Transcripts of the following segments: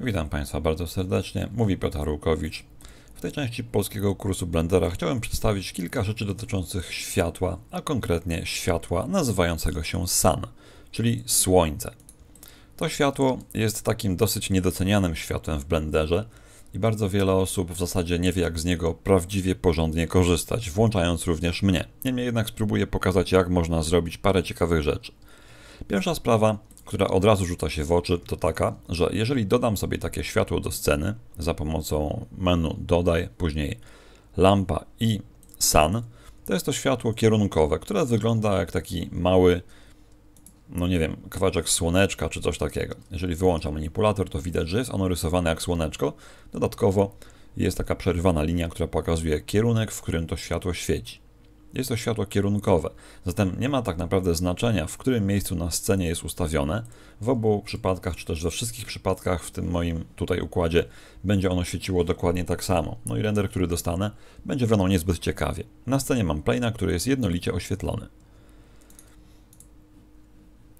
Witam Państwa bardzo serdecznie, mówi Piotr Rukowicz. W tej części polskiego kursu Blendera chciałem przedstawić kilka rzeczy dotyczących światła, a konkretnie światła nazywającego się Sun, czyli Słońce. To światło jest takim dosyć niedocenianym światłem w Blenderze i bardzo wiele osób w zasadzie nie wie jak z niego prawdziwie porządnie korzystać, włączając również mnie. Niemniej jednak spróbuję pokazać jak można zrobić parę ciekawych rzeczy. Pierwsza sprawa która od razu rzuca się w oczy, to taka, że jeżeli dodam sobie takie światło do sceny za pomocą menu dodaj, później lampa i sun, to jest to światło kierunkowe, które wygląda jak taki mały, no nie wiem, kawałek słoneczka czy coś takiego. Jeżeli wyłączam manipulator, to widać, że jest ono rysowane jak słoneczko. Dodatkowo jest taka przerwana linia, która pokazuje kierunek, w którym to światło świeci. Jest to światło kierunkowe, zatem nie ma tak naprawdę znaczenia, w którym miejscu na scenie jest ustawione. W obu przypadkach, czy też we wszystkich przypadkach w tym moim tutaj układzie będzie ono świeciło dokładnie tak samo. No i render, który dostanę, będzie wyglądał niezbyt ciekawie. Na scenie mam plana, który jest jednolicie oświetlony.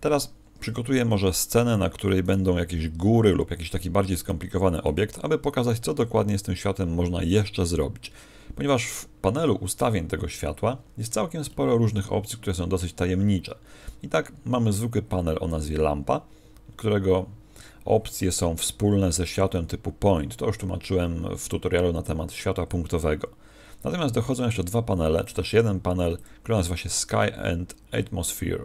Teraz przygotuję może scenę, na której będą jakieś góry lub jakiś taki bardziej skomplikowany obiekt, aby pokazać, co dokładnie z tym światłem można jeszcze zrobić ponieważ w panelu ustawień tego światła jest całkiem sporo różnych opcji, które są dosyć tajemnicze. I tak mamy zwykły panel o nazwie lampa, którego opcje są wspólne ze światłem typu point. To już tłumaczyłem w tutorialu na temat światła punktowego. Natomiast dochodzą jeszcze dwa panele, czy też jeden panel, który nazywa się Sky and Atmosphere.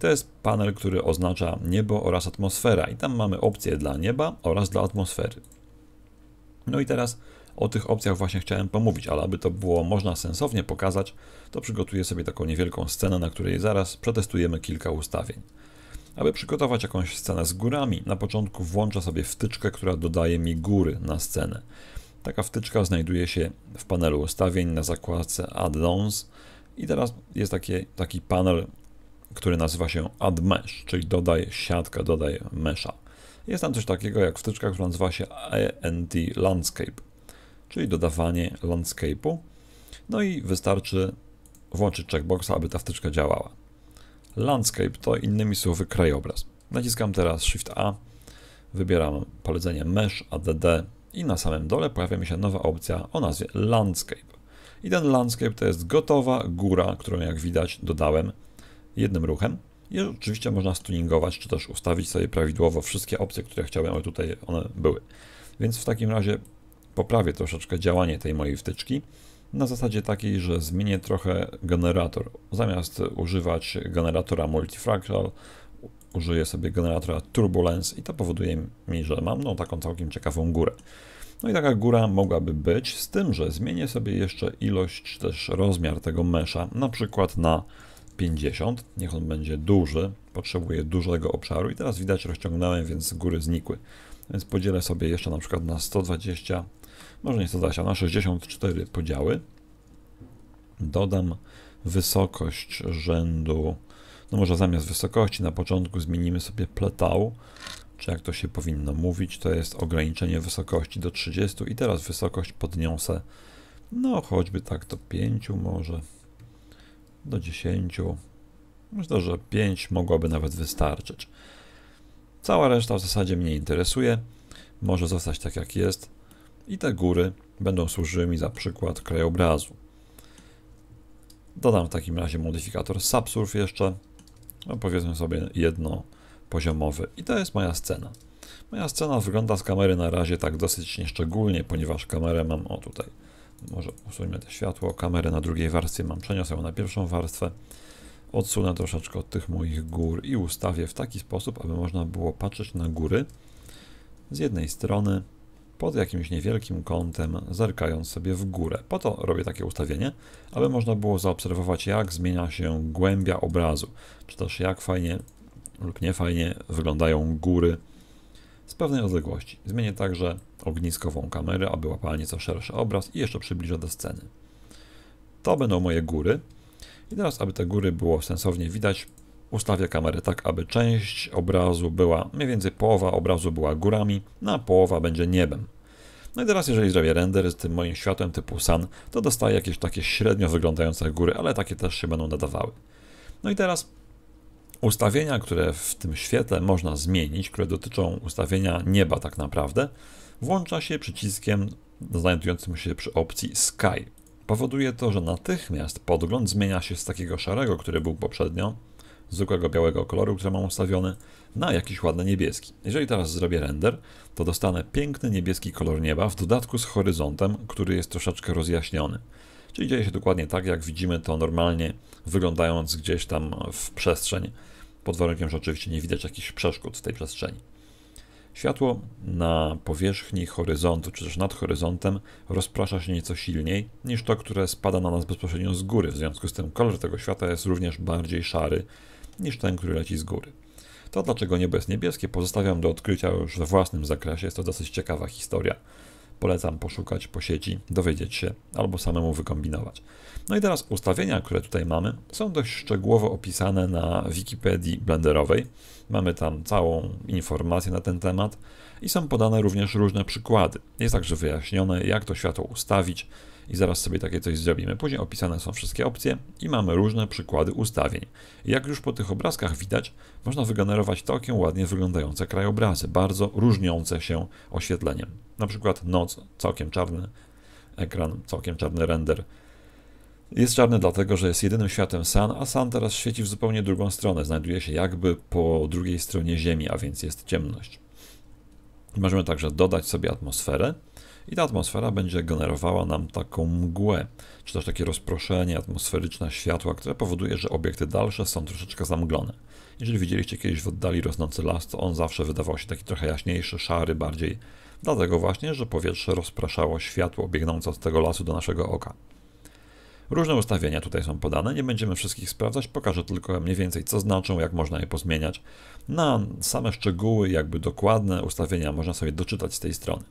To jest panel, który oznacza niebo oraz atmosfera i tam mamy opcje dla nieba oraz dla atmosfery. No i teraz o tych opcjach właśnie chciałem pomówić, ale aby to było można sensownie pokazać, to przygotuję sobie taką niewielką scenę, na której zaraz przetestujemy kilka ustawień. Aby przygotować jakąś scenę z górami, na początku włączę sobie wtyczkę, która dodaje mi góry na scenę. Taka wtyczka znajduje się w panelu ustawień na zakładce Add-ons i teraz jest taki, taki panel, który nazywa się Add Mesh, czyli dodaj siatkę, dodaj mesha. Jest tam coś takiego jak wtyczka, która nazywa się ANT Landscape czyli dodawanie landscape'u. No i wystarczy włączyć checkboxa, aby ta wtyczka działała. Landscape to innymi słowy krajobraz. Naciskam teraz Shift A, wybieram polecenie Mesh ADD i na samym dole pojawia mi się nowa opcja o nazwie Landscape. I ten Landscape to jest gotowa góra, którą jak widać dodałem jednym ruchem. I oczywiście można stuningować, czy też ustawić sobie prawidłowo wszystkie opcje, które chciałem, aby tutaj one były. Więc w takim razie poprawię troszeczkę działanie tej mojej wtyczki na zasadzie takiej, że zmienię trochę generator. Zamiast używać generatora multifractal, użyję sobie generatora turbulence i to powoduje mi, że mam no, taką całkiem ciekawą górę. No i taka góra mogłaby być, z tym, że zmienię sobie jeszcze ilość, czy też rozmiar tego mesza, na przykład na 50, niech on będzie duży, potrzebuję dużego obszaru. I teraz widać rozciągnąłem, więc góry znikły. Więc podzielę sobie jeszcze na przykład na 120 może nie 120, na 64 podziały. Dodam wysokość rzędu, no może zamiast wysokości na początku zmienimy sobie pletał, czy jak to się powinno mówić, to jest ograniczenie wysokości do 30 i teraz wysokość podniosę, no choćby tak do 5 może, do 10. Myślę, że 5 mogłoby nawet wystarczyć. Cała reszta w zasadzie mnie interesuje. Może zostać tak jak jest i te góry będą służyły mi za przykład krajobrazu. Dodam w takim razie modyfikator Subsurf jeszcze, no powiedzmy sobie jedno poziomowy i to jest moja scena. Moja scena wygląda z kamery na razie tak dosyć nieszczególnie, ponieważ kamerę mam, o tutaj, może usuńmy to światło, kamerę na drugiej warstwie mam, przeniosę ją na pierwszą warstwę, odsunę troszeczkę od tych moich gór i ustawię w taki sposób, aby można było patrzeć na góry. Z jednej strony pod jakimś niewielkim kątem, zerkając sobie w górę. Po to robię takie ustawienie, aby można było zaobserwować, jak zmienia się głębia obrazu, czy też jak fajnie lub nie fajnie wyglądają góry. Z pewnej odległości. Zmienię także ogniskową kamerę, aby łapała nieco szerszy obraz i jeszcze przybliżę do sceny. To będą moje góry. I teraz, aby te góry było sensownie widać, ustawię kamerę tak, aby część obrazu była, mniej więcej połowa obrazu była górami, no a połowa będzie niebem. No i teraz jeżeli zrobię render z tym moim światłem typu sun, to dostaję jakieś takie średnio wyglądające góry, ale takie też się będą nadawały. No i teraz ustawienia, które w tym świetle można zmienić, które dotyczą ustawienia nieba tak naprawdę, włącza się przyciskiem znajdującym się przy opcji Sky. Powoduje to, że natychmiast podgląd zmienia się z takiego szarego, który był poprzednio, zwykłego białego koloru, który mam ustawiony, na jakiś ładny niebieski. Jeżeli teraz zrobię render, to dostanę piękny niebieski kolor nieba w dodatku z horyzontem, który jest troszeczkę rozjaśniony. Czyli dzieje się dokładnie tak, jak widzimy to normalnie wyglądając gdzieś tam w przestrzeń, pod warunkiem, że oczywiście nie widać jakichś przeszkód w tej przestrzeni. Światło na powierzchni horyzontu, czy też nad horyzontem, rozprasza się nieco silniej niż to, które spada na nas bezpośrednio z góry. W związku z tym kolor tego światła jest również bardziej szary niż ten, który leci z góry. To, dlaczego niebo jest niebieskie, pozostawiam do odkrycia już we własnym zakresie. Jest to dosyć ciekawa historia. Polecam poszukać po sieci, dowiedzieć się albo samemu wykombinować. No i teraz ustawienia, które tutaj mamy, są dość szczegółowo opisane na Wikipedii Blenderowej. Mamy tam całą informację na ten temat i są podane również różne przykłady. Jest także wyjaśnione, jak to światło ustawić i zaraz sobie takie coś zrobimy. Później opisane są wszystkie opcje i mamy różne przykłady ustawień. Jak już po tych obrazkach widać, można wygenerować całkiem ładnie wyglądające krajobrazy, bardzo różniące się oświetleniem. Na przykład noc, całkiem czarny ekran, całkiem czarny render, jest czarny dlatego, że jest jedynym światem Sun, a Sun teraz świeci w zupełnie drugą stronę. Znajduje się jakby po drugiej stronie Ziemi, a więc jest ciemność. Możemy także dodać sobie atmosferę i ta atmosfera będzie generowała nam taką mgłę, czy też takie rozproszenie atmosferyczne światła, które powoduje, że obiekty dalsze są troszeczkę zamglone. Jeżeli widzieliście kiedyś w oddali rosnący las, to on zawsze wydawał się taki trochę jaśniejszy, szary bardziej, dlatego właśnie, że powietrze rozpraszało światło biegnące od tego lasu do naszego oka. Różne ustawienia tutaj są podane, nie będziemy wszystkich sprawdzać, pokażę tylko mniej więcej co znaczą, jak można je pozmieniać. Na same szczegóły, jakby dokładne ustawienia można sobie doczytać z tej strony.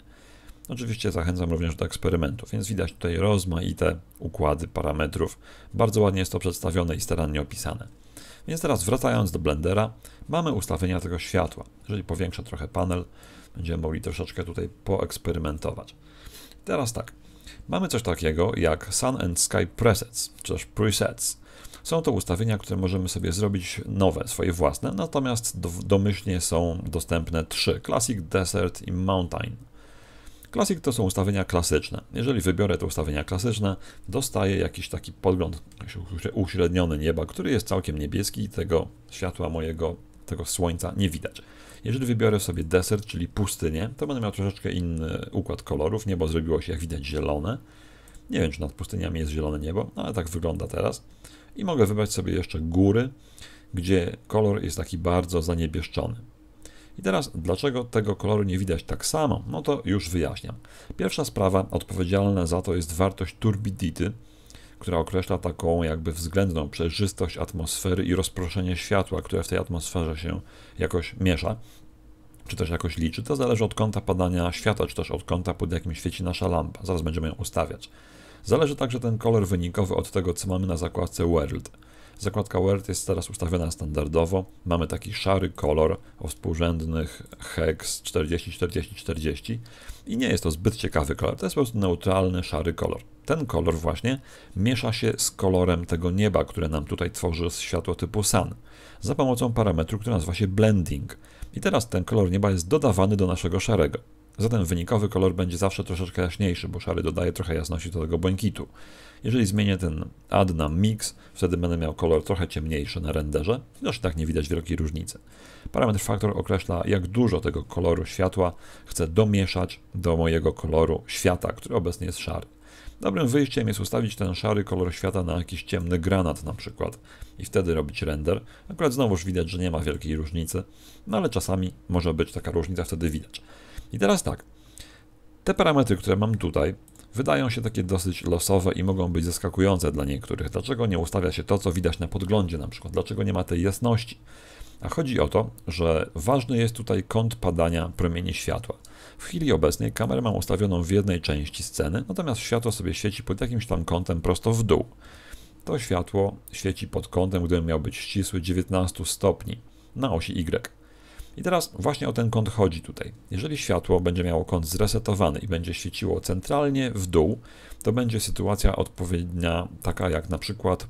Oczywiście zachęcam również do eksperymentów, więc widać tutaj rozmaite układy parametrów. Bardzo ładnie jest to przedstawione i starannie opisane. Więc teraz wracając do Blendera, mamy ustawienia tego światła. Jeżeli powiększę trochę panel, będziemy mogli troszeczkę tutaj poeksperymentować. Teraz tak, Mamy coś takiego jak Sun and Sky Presets, czy też Presets. Są to ustawienia, które możemy sobie zrobić nowe, swoje własne, natomiast domyślnie są dostępne trzy: Classic, Desert i Mountain. Classic to są ustawienia klasyczne. Jeżeli wybiorę te ustawienia klasyczne, dostaję jakiś taki podgląd uśredniony nieba, który jest całkiem niebieski i tego światła mojego, tego słońca nie widać. Jeżeli wybiorę sobie desert, czyli pustynię, to będę miał troszeczkę inny układ kolorów. Niebo zrobiło się, jak widać, zielone. Nie wiem, czy nad pustyniami jest zielone niebo, no, ale tak wygląda teraz. I mogę wybrać sobie jeszcze góry, gdzie kolor jest taki bardzo zaniebieszczony. I teraz, dlaczego tego koloru nie widać tak samo? No to już wyjaśniam. Pierwsza sprawa, odpowiedzialna za to jest wartość turbidity, która określa taką jakby względną przejrzystość atmosfery i rozproszenie światła, które w tej atmosferze się jakoś miesza, czy też jakoś liczy. To zależy od kąta padania światła, czy też od kąta, pod jakim świeci nasza lampa. Zaraz będziemy ją ustawiać. Zależy także ten kolor wynikowy od tego, co mamy na zakładce World. Zakładka World jest teraz ustawiona standardowo. Mamy taki szary kolor o współrzędnych hex 40, 40, 40 i nie jest to zbyt ciekawy kolor. To jest po prostu neutralny, szary kolor. Ten kolor właśnie miesza się z kolorem tego nieba, które nam tutaj tworzy światło typu sun, za pomocą parametru, który nazywa się blending. I teraz ten kolor nieba jest dodawany do naszego szarego. Zatem wynikowy kolor będzie zawsze troszeczkę jaśniejszy, bo szary dodaje trochę jasności do tego błękitu. Jeżeli zmienię ten add na mix, wtedy będę miał kolor trochę ciemniejszy na renderze, chociaż tak nie widać wielkiej różnicy. Parametr faktor określa, jak dużo tego koloru światła chcę domieszać do mojego koloru świata, który obecnie jest szary. Dobrym wyjściem jest ustawić ten szary kolor świata na jakiś ciemny granat na przykład i wtedy robić render. Akurat znowuż widać, że nie ma wielkiej różnicy, no ale czasami może być taka różnica, wtedy widać. I teraz tak, te parametry, które mam tutaj, wydają się takie dosyć losowe i mogą być zaskakujące dla niektórych. Dlaczego nie ustawia się to, co widać na podglądzie na przykład? Dlaczego nie ma tej jasności? A chodzi o to, że ważny jest tutaj kąt padania promieni światła. W chwili obecnej kamerę mam ustawioną w jednej części sceny, natomiast światło sobie świeci pod jakimś tam kątem prosto w dół. To światło świeci pod kątem, gdybym miał być ścisły 19 stopni na osi Y. I teraz właśnie o ten kąt chodzi tutaj. Jeżeli światło będzie miało kąt zresetowany i będzie świeciło centralnie w dół, to będzie sytuacja odpowiednia taka jak na przykład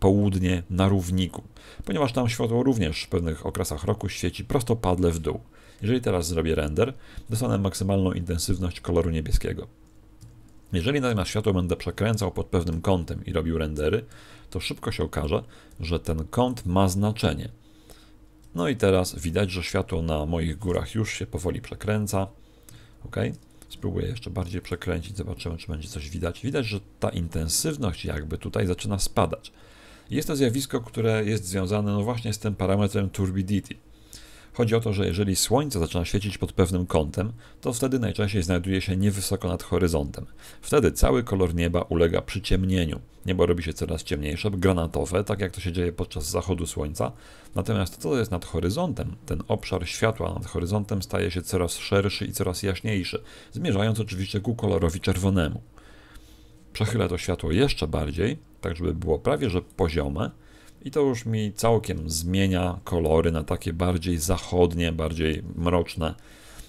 południe na równiku, ponieważ tam światło również w pewnych okresach roku świeci prostopadle w dół. Jeżeli teraz zrobię render, dostanę maksymalną intensywność koloru niebieskiego. Jeżeli natomiast światło będę przekręcał pod pewnym kątem i robił rendery, to szybko się okaże, że ten kąt ma znaczenie. No i teraz widać, że światło na moich górach już się powoli przekręca. Ok, spróbuję jeszcze bardziej przekręcić, zobaczymy, czy będzie coś widać. Widać, że ta intensywność jakby tutaj zaczyna spadać. Jest to zjawisko, które jest związane no właśnie z tym parametrem turbidity. Chodzi o to, że jeżeli słońce zaczyna świecić pod pewnym kątem, to wtedy najczęściej znajduje się niewysoko nad horyzontem. Wtedy cały kolor nieba ulega przyciemnieniu. Niebo robi się coraz ciemniejsze, granatowe, tak jak to się dzieje podczas zachodu słońca. Natomiast to, co jest nad horyzontem, ten obszar światła nad horyzontem staje się coraz szerszy i coraz jaśniejszy, zmierzając oczywiście ku kolorowi czerwonemu. Przechylę to światło jeszcze bardziej, tak żeby było prawie że poziome i to już mi całkiem zmienia kolory na takie bardziej zachodnie, bardziej mroczne.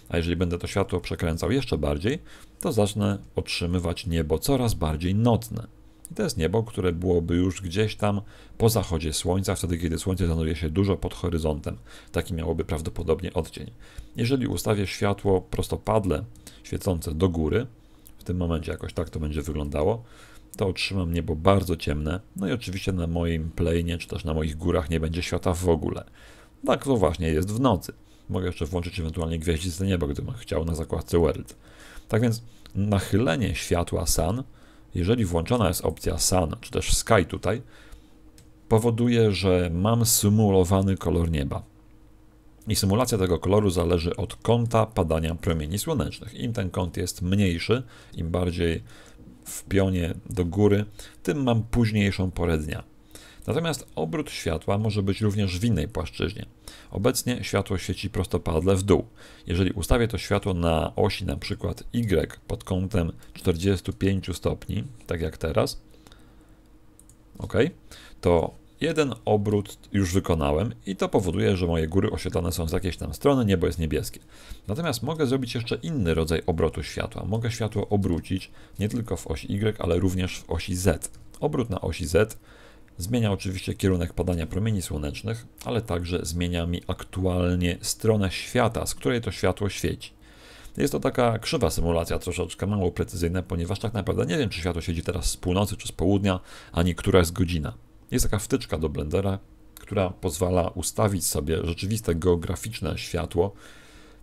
A jeżeli będę to światło przekręcał jeszcze bardziej, to zacznę otrzymywać niebo coraz bardziej nocne. I to jest niebo, które byłoby już gdzieś tam po zachodzie słońca, wtedy kiedy słońce znajduje się dużo pod horyzontem. Taki miałoby prawdopodobnie odcień. Jeżeli ustawię światło prostopadle, świecące do góry, w tym momencie jakoś tak to będzie wyglądało, to otrzymam niebo bardzo ciemne. No i oczywiście na moim plane, czy też na moich górach nie będzie świata w ogóle. Tak to właśnie jest w nocy. Mogę jeszcze włączyć ewentualnie gwieździste niebo, gdybym chciał na zakładce World. Tak więc nachylenie światła Sun, jeżeli włączona jest opcja Sun, czy też Sky tutaj, powoduje, że mam symulowany kolor nieba. I symulacja tego koloru zależy od kąta padania promieni słonecznych. Im ten kąt jest mniejszy, im bardziej w pionie do góry, tym mam późniejszą porę dnia. Natomiast obrót światła może być również w innej płaszczyźnie. Obecnie światło świeci prostopadle w dół. Jeżeli ustawię to światło na osi przykład Y pod kątem 45 stopni, tak jak teraz, ok, to Jeden obrót już wykonałem i to powoduje, że moje góry oświetlone są z jakiejś tam strony, niebo jest niebieskie. Natomiast mogę zrobić jeszcze inny rodzaj obrotu światła. Mogę światło obrócić nie tylko w osi Y, ale również w osi Z. Obrót na osi Z zmienia oczywiście kierunek padania promieni słonecznych, ale także zmienia mi aktualnie stronę świata, z której to światło świeci. Jest to taka krzywa symulacja, troszeczkę mało precyzyjna, ponieważ tak naprawdę nie wiem, czy światło siedzi teraz z północy czy z południa, ani która jest godzina. Jest taka wtyczka do Blendera, która pozwala ustawić sobie rzeczywiste geograficzne światło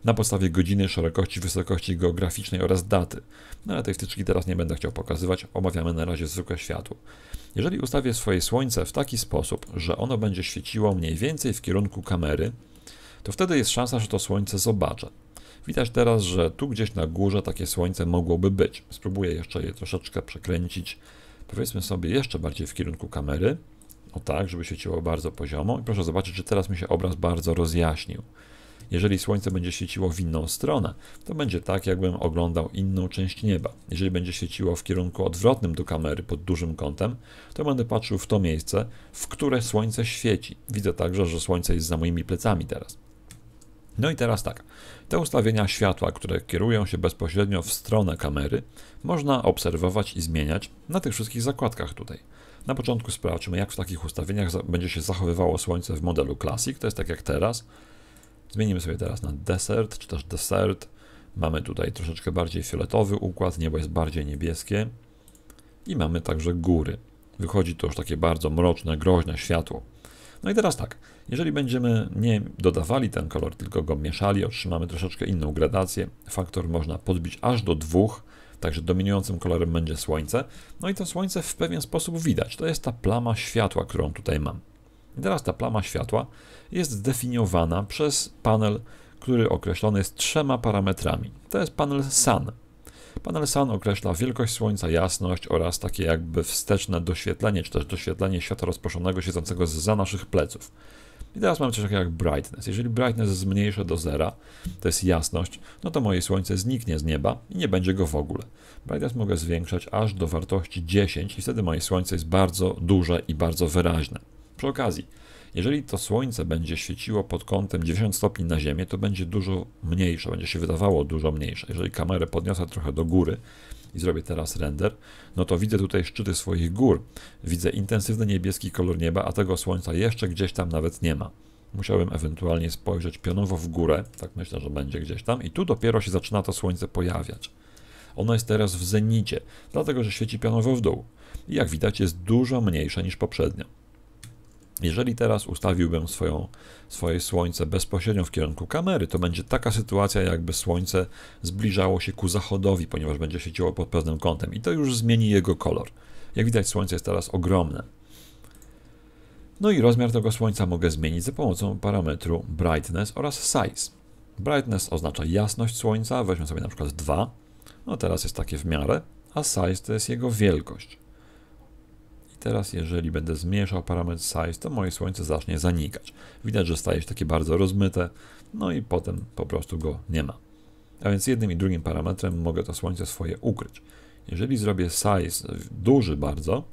na podstawie godziny, szerokości, wysokości geograficznej oraz daty. No ale tej wtyczki teraz nie będę chciał pokazywać, omawiamy na razie zwykłe światło. Jeżeli ustawię swoje słońce w taki sposób, że ono będzie świeciło mniej więcej w kierunku kamery, to wtedy jest szansa, że to słońce zobaczę. Widać teraz, że tu gdzieś na górze takie słońce mogłoby być. Spróbuję jeszcze je troszeczkę przekręcić, powiedzmy sobie jeszcze bardziej w kierunku kamery. O tak, żeby świeciło bardzo poziomo. I proszę zobaczyć, że teraz mi się obraz bardzo rozjaśnił. Jeżeli słońce będzie świeciło w inną stronę, to będzie tak, jakbym oglądał inną część nieba. Jeżeli będzie świeciło w kierunku odwrotnym do kamery pod dużym kątem, to będę patrzył w to miejsce, w które słońce świeci. Widzę także, że słońce jest za moimi plecami teraz. No i teraz tak. Te ustawienia światła, które kierują się bezpośrednio w stronę kamery, można obserwować i zmieniać na tych wszystkich zakładkach tutaj. Na początku sprawdźmy, jak w takich ustawieniach będzie się zachowywało słońce w modelu Classic. To jest tak jak teraz. Zmienimy sobie teraz na Desert, czy też Desert. Mamy tutaj troszeczkę bardziej fioletowy układ, niebo jest bardziej niebieskie. I mamy także góry. Wychodzi to już takie bardzo mroczne, groźne światło. No i teraz tak, jeżeli będziemy nie dodawali ten kolor, tylko go mieszali, otrzymamy troszeczkę inną gradację. Faktor można podbić aż do dwóch Także dominującym kolorem będzie słońce. No i to słońce w pewien sposób widać. To jest ta plama światła, którą tutaj mam. I teraz ta plama światła jest zdefiniowana przez panel, który określony jest trzema parametrami. To jest panel Sun. Panel Sun określa wielkość słońca, jasność oraz takie jakby wsteczne doświetlenie, czy też doświetlenie światła rozproszonego siedzącego za naszych pleców. I teraz mamy coś takiego jak brightness. Jeżeli brightness zmniejszę do zera, to jest jasność, no to moje słońce zniknie z nieba i nie będzie go w ogóle. Brightness mogę zwiększać aż do wartości 10 i wtedy moje słońce jest bardzo duże i bardzo wyraźne. Przy okazji, jeżeli to słońce będzie świeciło pod kątem 90 stopni na Ziemię, to będzie dużo mniejsze, będzie się wydawało dużo mniejsze. Jeżeli kamerę podniosę trochę do góry i zrobię teraz render, no to widzę tutaj szczyty swoich gór. Widzę intensywny niebieski kolor nieba, a tego słońca jeszcze gdzieś tam nawet nie ma. Musiałbym ewentualnie spojrzeć pionowo w górę, tak myślę, że będzie gdzieś tam, i tu dopiero się zaczyna to słońce pojawiać. Ono jest teraz w zenicie, dlatego że świeci pionowo w dół. I jak widać, jest dużo mniejsze niż poprzednio. Jeżeli teraz ustawiłbym swoją, swoje słońce bezpośrednio w kierunku kamery, to będzie taka sytuacja, jakby słońce zbliżało się ku zachodowi, ponieważ będzie świeciło pod pewnym kątem i to już zmieni jego kolor. Jak widać, słońce jest teraz ogromne. No i rozmiar tego słońca mogę zmienić za pomocą parametru brightness oraz size. Brightness oznacza jasność słońca, weźmy sobie na przykład 2, no teraz jest takie w miarę, a size to jest jego wielkość. Teraz jeżeli będę zmniejszał parametr size, to moje słońce zacznie zanikać. Widać, że staje się takie bardzo rozmyte, no i potem po prostu go nie ma. A więc jednym i drugim parametrem mogę to słońce swoje ukryć. Jeżeli zrobię size duży bardzo,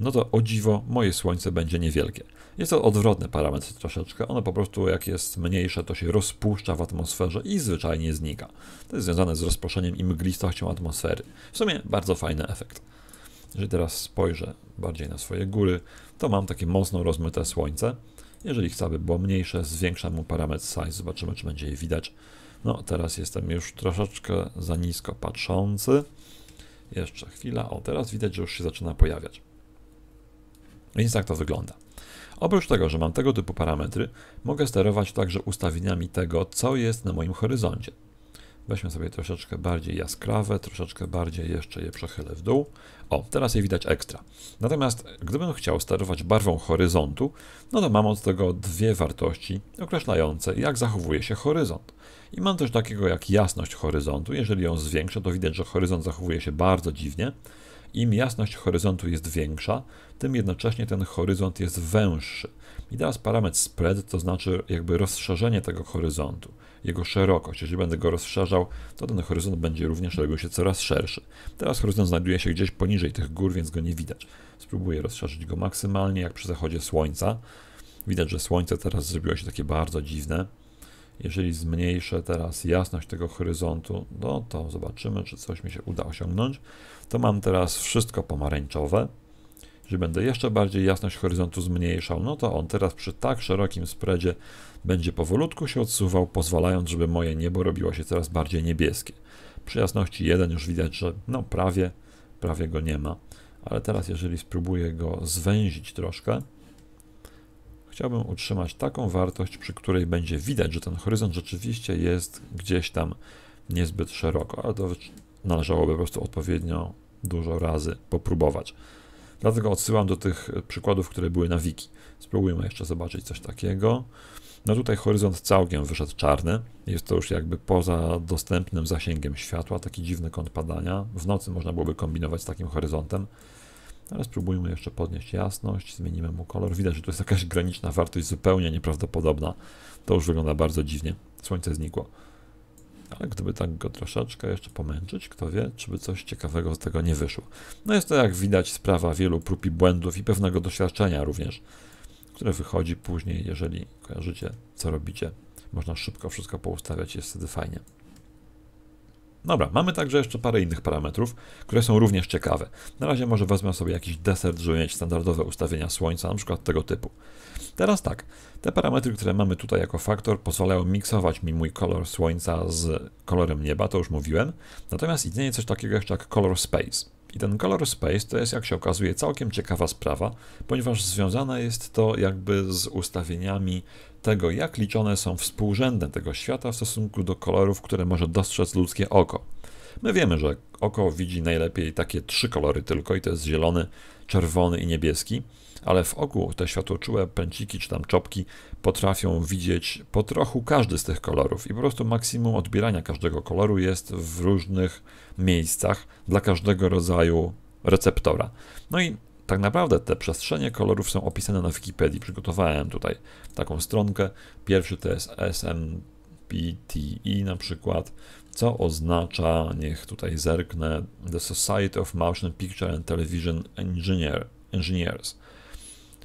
no to o dziwo moje słońce będzie niewielkie. Jest to odwrotny parametr troszeczkę. Ono po prostu jak jest mniejsze, to się rozpuszcza w atmosferze i zwyczajnie znika. To jest związane z rozproszeniem i mglistością atmosfery. W sumie bardzo fajny efekt. Jeżeli teraz spojrzę bardziej na swoje góry, to mam takie mocno rozmyte słońce. Jeżeli chcę, aby było mniejsze, zwiększam mu parametr size, zobaczymy, czy będzie je widać. No, teraz jestem już troszeczkę za nisko patrzący. Jeszcze chwila. O, teraz widać, że już się zaczyna pojawiać. Więc tak to wygląda. Oprócz tego, że mam tego typu parametry, mogę sterować także ustawieniami tego, co jest na moim horyzoncie. Weźmy sobie troszeczkę bardziej jaskrawe, troszeczkę bardziej jeszcze je przechylę w dół. O, teraz je widać ekstra. Natomiast gdybym chciał sterować barwą horyzontu, no to mam od tego dwie wartości określające, jak zachowuje się horyzont. I mam też takiego jak jasność horyzontu. Jeżeli ją zwiększę, to widać, że horyzont zachowuje się bardzo dziwnie. Im jasność horyzontu jest większa, tym jednocześnie ten horyzont jest węższy. I teraz parametr spread to znaczy jakby rozszerzenie tego horyzontu, jego szerokość. Jeżeli będę go rozszerzał, to ten horyzont będzie również robił się coraz szerszy. Teraz horyzont znajduje się gdzieś poniżej tych gór, więc go nie widać. Spróbuję rozszerzyć go maksymalnie, jak przy zachodzie słońca. Widać, że słońce teraz zrobiło się takie bardzo dziwne. Jeżeli zmniejszę teraz jasność tego horyzontu, no to zobaczymy, czy coś mi się uda osiągnąć. To mam teraz wszystko pomarańczowe. Jeżeli będę jeszcze bardziej jasność horyzontu zmniejszał, no to on teraz przy tak szerokim spreadzie będzie powolutku się odsuwał, pozwalając, żeby moje niebo robiło się coraz bardziej niebieskie. Przy jasności 1 już widać, że no prawie, prawie go nie ma. Ale teraz jeżeli spróbuję go zwęzić troszkę, chciałbym utrzymać taką wartość, przy której będzie widać, że ten horyzont rzeczywiście jest gdzieś tam niezbyt szeroko, ale to należałoby po prostu odpowiednio dużo razy popróbować. Dlatego odsyłam do tych przykładów, które były na wiki. Spróbujmy jeszcze zobaczyć coś takiego. No tutaj horyzont całkiem wyszedł czarny. Jest to już jakby poza dostępnym zasięgiem światła, taki dziwny kąt padania. W nocy można byłoby kombinować z takim horyzontem. Ale spróbujmy jeszcze podnieść jasność, zmienimy mu kolor. Widać, że tu jest jakaś graniczna wartość zupełnie nieprawdopodobna. To już wygląda bardzo dziwnie. Słońce znikło. Ale gdyby tak go troszeczkę jeszcze pomęczyć, kto wie, czy by coś ciekawego z tego nie wyszło. No jest to jak widać sprawa wielu prób i błędów i pewnego doświadczenia również, które wychodzi później, jeżeli kojarzycie, co robicie. Można szybko wszystko poustawiać, jest wtedy fajnie. Dobra, mamy także jeszcze parę innych parametrów, które są również ciekawe. Na razie może wezmę sobie jakiś desert, żeby mieć standardowe ustawienia słońca, na przykład tego typu. Teraz tak, te parametry, które mamy tutaj jako faktor, pozwalają miksować mi mój kolor słońca z kolorem nieba, to już mówiłem. Natomiast istnieje coś takiego jeszcze jak color space. I ten color space to jest, jak się okazuje, całkiem ciekawa sprawa, ponieważ związane jest to jakby z ustawieniami tego, jak liczone są współrzędne tego świata w stosunku do kolorów, które może dostrzec ludzkie oko. My wiemy, że oko widzi najlepiej takie trzy kolory tylko i to jest zielony, czerwony i niebieski, ale w oku te światłoczułe pęciki czy tam czopki potrafią widzieć po trochu każdy z tych kolorów i po prostu maksimum odbierania każdego koloru jest w różnych miejscach dla każdego rodzaju receptora. No i tak naprawdę te przestrzenie kolorów są opisane na Wikipedii. Przygotowałem tutaj taką stronkę. Pierwszy to jest SMPTE na przykład, co oznacza, niech tutaj zerknę, The Society of Motion Picture and Television Engineer, Engineers.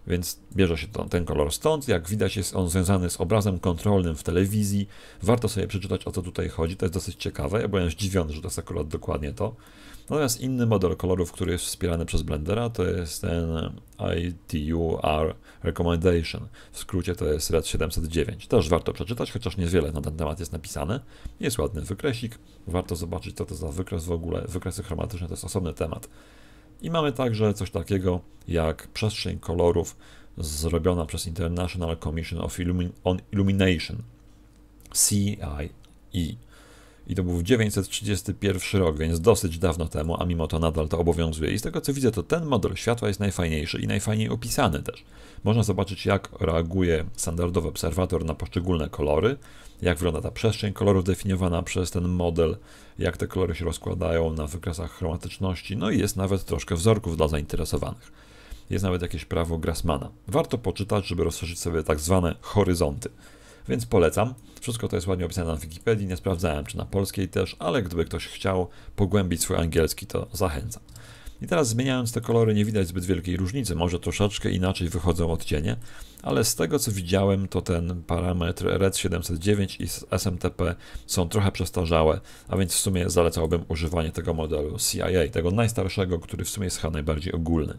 Więc bierze się to, ten kolor stąd. Jak widać, jest on związany z obrazem kontrolnym w telewizji. Warto sobie przeczytać, o co tutaj chodzi. To jest dosyć ciekawe. Ja byłem zdziwiony, że to jest akurat dokładnie to. Natomiast inny model kolorów, który jest wspierany przez Blendera, to jest ten ITUR Recommendation. W skrócie to jest RED 709. Też warto przeczytać, chociaż niewiele na ten temat jest napisane. Jest ładny wykresik. Warto zobaczyć, co to za wykres w ogóle. Wykresy chromatyczne to jest osobny temat. I mamy także coś takiego jak przestrzeń kolorów zrobiona przez International Commission of Illumin on Illumination, CIE. I to był 931 rok, więc dosyć dawno temu, a mimo to nadal to obowiązuje. I z tego co widzę, to ten model światła jest najfajniejszy i najfajniej opisany też. Można zobaczyć, jak reaguje standardowy obserwator na poszczególne kolory, jak wygląda ta przestrzeń kolorów definiowana przez ten model, jak te kolory się rozkładają na wykresach chromatyczności, no i jest nawet troszkę wzorków dla zainteresowanych. Jest nawet jakieś prawo Grassmana. Warto poczytać, żeby rozszerzyć sobie tak zwane horyzonty. Więc polecam. Wszystko to jest ładnie opisane na Wikipedii. Nie sprawdzałem, czy na polskiej też, ale gdyby ktoś chciał pogłębić swój angielski, to zachęcam. I teraz zmieniając te kolory nie widać zbyt wielkiej różnicy, może troszeczkę inaczej wychodzą odcienie, ale z tego co widziałem to ten parametr RED 709 i SMTP są trochę przestarzałe, a więc w sumie zalecałbym używanie tego modelu CIA, tego najstarszego, który w sumie jest chyba najbardziej ogólny.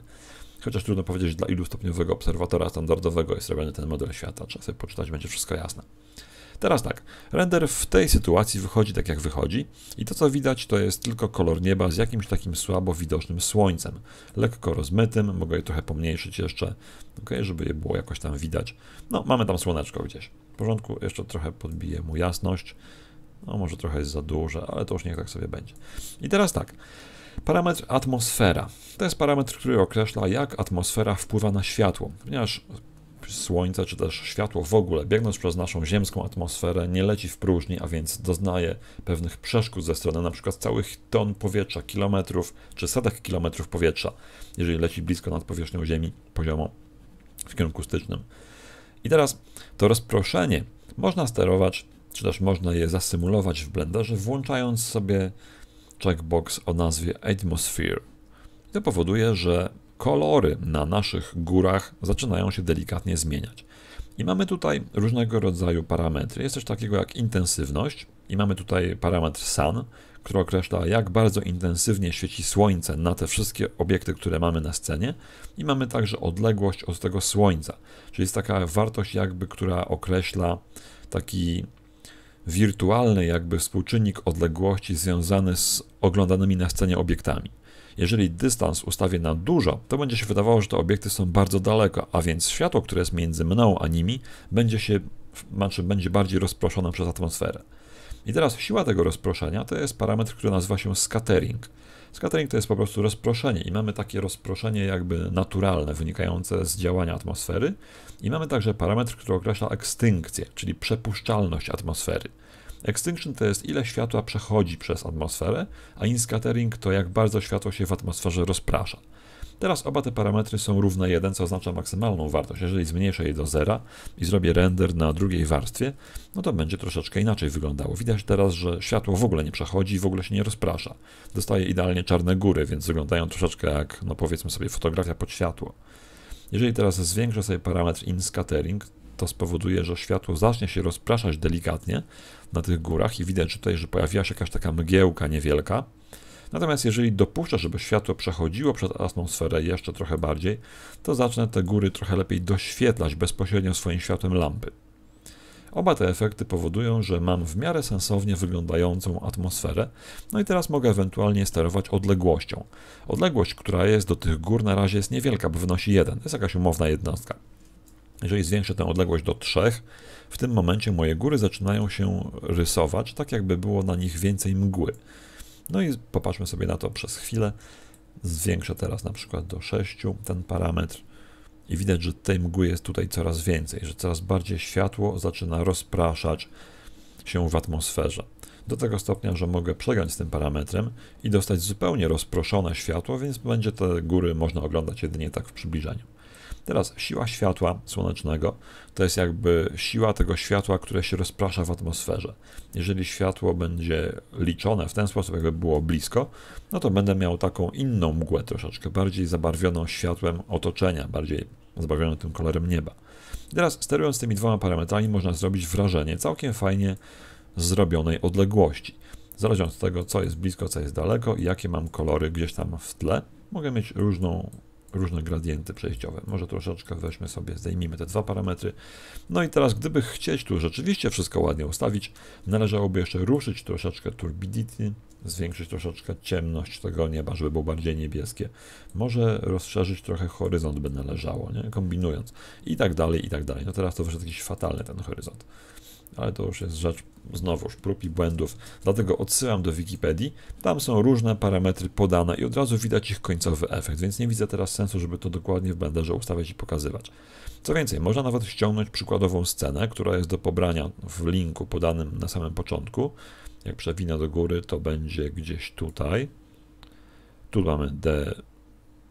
Chociaż trudno powiedzieć, dla ilu stopniowego obserwatora standardowego jest robiony ten model świata. Trzeba sobie poczytać, będzie wszystko jasne. Teraz tak, render w tej sytuacji wychodzi tak jak wychodzi i to co widać to jest tylko kolor nieba z jakimś takim słabo widocznym słońcem, lekko rozmytym, mogę je trochę pomniejszyć jeszcze, ok, żeby je było jakoś tam widać. No, mamy tam słoneczko gdzieś. W porządku, jeszcze trochę podbiję mu jasność, no może trochę jest za duże, ale to już niech tak sobie będzie. I teraz tak, Parametr atmosfera. To jest parametr, który określa, jak atmosfera wpływa na światło, ponieważ Słońce, czy też światło w ogóle, biegnąc przez naszą ziemską atmosferę, nie leci w próżni, a więc doznaje pewnych przeszkód ze strony np. całych ton powietrza, kilometrów czy setek kilometrów powietrza, jeżeli leci blisko nad powierzchnią Ziemi poziomo w kierunku stycznym. I teraz to rozproszenie można sterować, czy też można je zasymulować w Blenderze, włączając sobie checkbox o nazwie Atmosphere. To powoduje, że kolory na naszych górach zaczynają się delikatnie zmieniać. I mamy tutaj różnego rodzaju parametry. Jest coś takiego jak intensywność i mamy tutaj parametr sun, który określa jak bardzo intensywnie świeci słońce na te wszystkie obiekty, które mamy na scenie i mamy także odległość od tego słońca, czyli jest taka wartość jakby, która określa taki wirtualny jakby współczynnik odległości związany z oglądanymi na scenie obiektami. Jeżeli dystans ustawię na dużo, to będzie się wydawało, że te obiekty są bardzo daleko, a więc światło, które jest między mną a nimi, będzie się, znaczy będzie bardziej rozproszone przez atmosferę. I teraz siła tego rozproszenia to jest parametr, który nazywa się scattering. Scattering to jest po prostu rozproszenie i mamy takie rozproszenie jakby naturalne, wynikające z działania atmosfery. I mamy także parametr, który określa ekstynkcję, czyli przepuszczalność atmosfery. Extinction to jest ile światła przechodzi przez atmosferę, a in-scattering to jak bardzo światło się w atmosferze rozprasza. Teraz oba te parametry są równe 1, co oznacza maksymalną wartość. Jeżeli zmniejszę je do zera i zrobię render na drugiej warstwie, no to będzie troszeczkę inaczej wyglądało. Widać teraz, że światło w ogóle nie przechodzi i w ogóle się nie rozprasza. Dostaje idealnie czarne góry, więc wyglądają troszeczkę jak, no powiedzmy sobie, fotografia pod światło. Jeżeli teraz zwiększę sobie parametr in scattering, to spowoduje, że światło zacznie się rozpraszać delikatnie na tych górach i widać tutaj, że pojawiła się jakaś taka mgiełka niewielka. Natomiast jeżeli dopuszczę, żeby światło przechodziło przez atmosferę jeszcze trochę bardziej, to zacznę te góry trochę lepiej doświetlać bezpośrednio swoim światłem lampy. Oba te efekty powodują, że mam w miarę sensownie wyglądającą atmosferę, no i teraz mogę ewentualnie sterować odległością. Odległość, która jest do tych gór na razie jest niewielka, bo wynosi 1, to jest jakaś umowna jednostka. Jeżeli zwiększę tę odległość do 3, w tym momencie moje góry zaczynają się rysować, tak jakby było na nich więcej mgły. No i popatrzmy sobie na to przez chwilę. Zwiększę teraz na przykład do 6 ten parametr i widać, że tej mgły jest tutaj coraz więcej, że coraz bardziej światło zaczyna rozpraszać się w atmosferze. Do tego stopnia, że mogę przegrać z tym parametrem i dostać zupełnie rozproszone światło, więc będzie te góry można oglądać jedynie tak w przybliżeniu. Teraz siła światła słonecznego to jest jakby siła tego światła, które się rozprasza w atmosferze. Jeżeli światło będzie liczone w ten sposób, jakby było blisko, no to będę miał taką inną mgłę, troszeczkę bardziej zabarwioną światłem otoczenia, bardziej zabarwioną tym kolorem nieba. Teraz sterując tymi dwoma parametrami można zrobić wrażenie całkiem fajnie zrobionej odległości. Zależy od tego, co jest blisko, co jest daleko i jakie mam kolory gdzieś tam w tle. Mogę mieć różną różne gradienty przejściowe. Może troszeczkę weźmy sobie, zdejmijmy te dwa parametry. No i teraz, gdyby chcieć tu rzeczywiście wszystko ładnie ustawić, należałoby jeszcze ruszyć troszeczkę turbidity, zwiększyć troszeczkę ciemność tego nieba, żeby było bardziej niebieskie. Może rozszerzyć trochę horyzont by należało, nie? kombinując i tak dalej, i tak dalej. No teraz to wyszedł jakiś fatalny ten horyzont ale to już jest rzecz znowuż prób i błędów. Dlatego odsyłam do Wikipedii. Tam są różne parametry podane i od razu widać ich końcowy efekt, więc nie widzę teraz sensu, żeby to dokładnie w Blenderze ustawiać i pokazywać. Co więcej, można nawet ściągnąć przykładową scenę, która jest do pobrania w linku podanym na samym początku. Jak przewinę do góry, to będzie gdzieś tutaj. Tu mamy the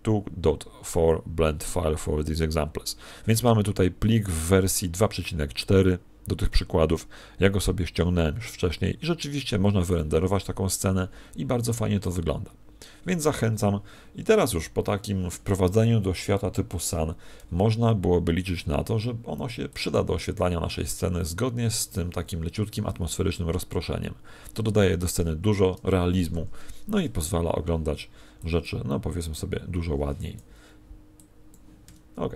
2.4 blend file for these examples. Więc mamy tutaj plik w wersji 2.4 do tych przykładów. Ja go sobie ściągnąłem już wcześniej i rzeczywiście można wyrenderować taką scenę i bardzo fajnie to wygląda. Więc zachęcam. I teraz już po takim wprowadzeniu do świata typu Sun można byłoby liczyć na to, że ono się przyda do oświetlania naszej sceny zgodnie z tym takim leciutkim atmosferycznym rozproszeniem. To dodaje do sceny dużo realizmu, no i pozwala oglądać rzeczy, no powiedzmy sobie, dużo ładniej. Ok.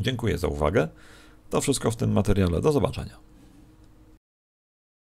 Dziękuję za uwagę. To wszystko w tym materiale. Do zobaczenia.